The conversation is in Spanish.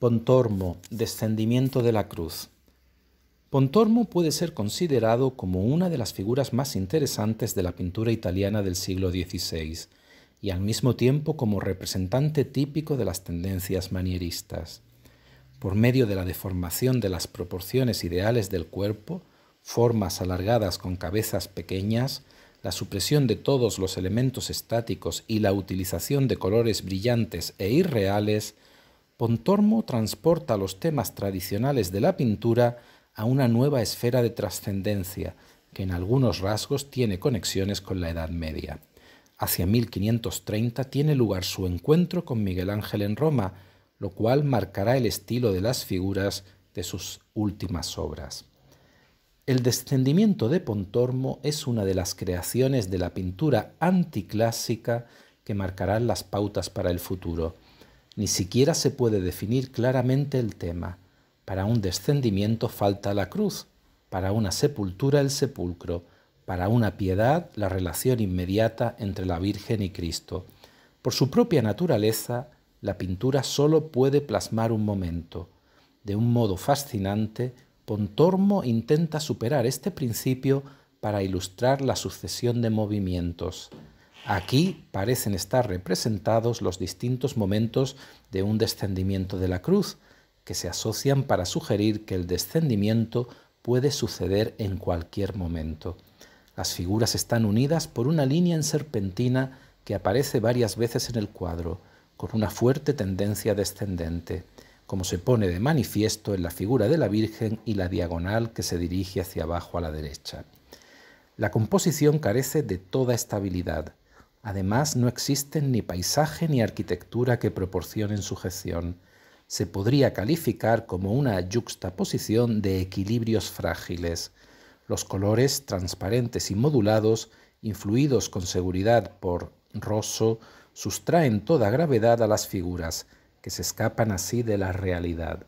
Pontormo, descendimiento de la cruz. Pontormo puede ser considerado como una de las figuras más interesantes de la pintura italiana del siglo XVI y al mismo tiempo como representante típico de las tendencias manieristas. Por medio de la deformación de las proporciones ideales del cuerpo, formas alargadas con cabezas pequeñas, la supresión de todos los elementos estáticos y la utilización de colores brillantes e irreales, Pontormo transporta los temas tradicionales de la pintura a una nueva esfera de trascendencia que en algunos rasgos tiene conexiones con la Edad Media. Hacia 1530 tiene lugar su encuentro con Miguel Ángel en Roma, lo cual marcará el estilo de las figuras de sus últimas obras. El descendimiento de Pontormo es una de las creaciones de la pintura anticlásica que marcarán las pautas para el futuro ni siquiera se puede definir claramente el tema. Para un descendimiento falta la cruz, para una sepultura el sepulcro, para una piedad la relación inmediata entre la Virgen y Cristo. Por su propia naturaleza, la pintura sólo puede plasmar un momento. De un modo fascinante, Pontormo intenta superar este principio para ilustrar la sucesión de movimientos. Aquí parecen estar representados los distintos momentos de un descendimiento de la cruz, que se asocian para sugerir que el descendimiento puede suceder en cualquier momento. Las figuras están unidas por una línea en serpentina que aparece varias veces en el cuadro, con una fuerte tendencia descendente, como se pone de manifiesto en la figura de la Virgen y la diagonal que se dirige hacia abajo a la derecha. La composición carece de toda estabilidad, Además, no existen ni paisaje ni arquitectura que proporcionen sujeción. Se podría calificar como una yuxtaposición de equilibrios frágiles. Los colores transparentes y modulados, influidos con seguridad por Rosso, sustraen toda gravedad a las figuras, que se escapan así de la realidad.